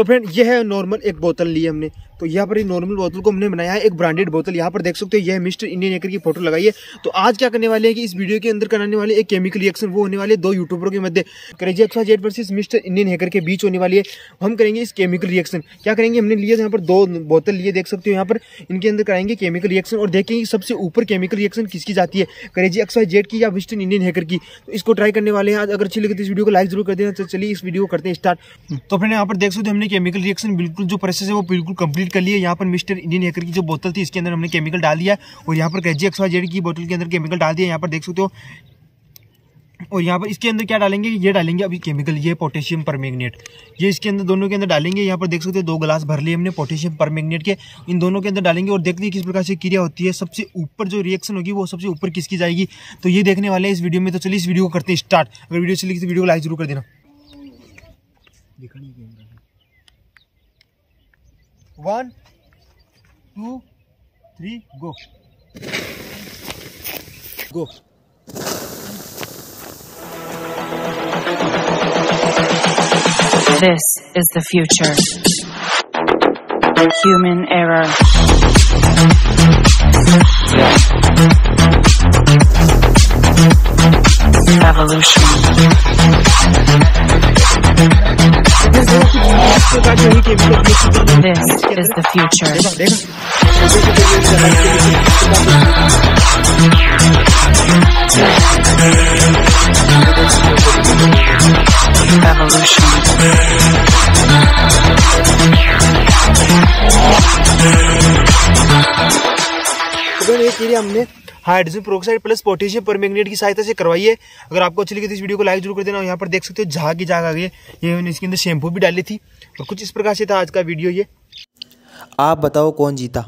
तो फ्रेंड ये है नॉर्मल एक बोतल ली हमने। तो यहाँ पर नॉर्मल बोतल को हमने बनाया है, एक ब्रांडेड बोतल यहाँ पर देख सकते हो, यह मिस्टर इंडियन एकर की फ़ोटो लगाई है। तो आज क्या करने वाले हैं कि इस वीडियो के अंदर कराने वाले एक केमिकल रिएक्शन वो होने वाले दो यूट्यूबरों के मध्य। क्रेजी एक्सा जेट वर्सेस मिस्टर इंडियन हैकर के बीच होने वाली है। हम करेंगे इस केमिकल रिएक्शन क्या करेंगे? हमने लिए यहाँ पर दो बोतल लिए, देख सकते हो यहाँ पर। इनके अंदर कराएँगे केमिकल रिएक्शन और देखेंगे सबसे ऊपर केमिकल रिएक्शन किसकी जाती है। करेजी एक्सा जेट की या मिस्टर इंडियन हैकर की। तो इसको ट्राई करने वाले हैं। आज अगर अच्छी लगे तो इस वीडियो को लाइक ज़रूर कर देना। तो चलिए इस वीडियो को करते हैं स्टार्ट तो फिर यहाँ पर देख सकते हमने केमिकल रिएक्शन बिल्कुल जो प्रोसेस है, वो बिल्कुल कंप्लीट कर लिया यहाँ पर मिस्टर इंडियन हैकर की जो बोतल थी, इसके अंदर हमने केमिकल डाल दिया और यहाँ पर कैजी एक्स जेड की बोतल के अंदर केमिकल डाल दिया यहाँ पर देख सकते हो। और यहाँ पर इसके अंदर क्या डालेंगे? ये डालेंगे अभी केमिकल, ये पोटेशियम परमैग्नेट। ये इसके अंदर, दोनों के अंदर डालेंगे। यहाँ पर देख सकते हो, दो गिलास भर लिए हमने पोटेशियम परमैग्नेट के। इन दोनों के अंदर डालेंगे और देखते हैं किस प्रकार से क्रिया होती है। सबसे ऊपर जो रिएक्शन होगी, वो सबसे ऊपर किसकी जाएगी? तो ये देखने वाले हैं इस वीडियो में। तो चलिए इस वीडियो को करते हैं स्टार्ट अगर वीडियो चली तो वीडियो को लाइक ज़रूर कर देना। One, two, three, go. Go. This is the future. Human error. Evolution. This is the future. Evolution. ये हमने hydrogen peroxide plus potassium permanganate की सहायता से करवाइए। अगर आपको अच्छी लगी तो इस वीडियो को लाइक ज़रूर कर देना और यहाँ पर देख सकते हो झाग की झाग आ गई ये मैंने इसके अंदर शैम्पू भी डाली थी। और कुछ इस प्रकार से था आज का वीडियो ये। आप बताओ कौन जीता?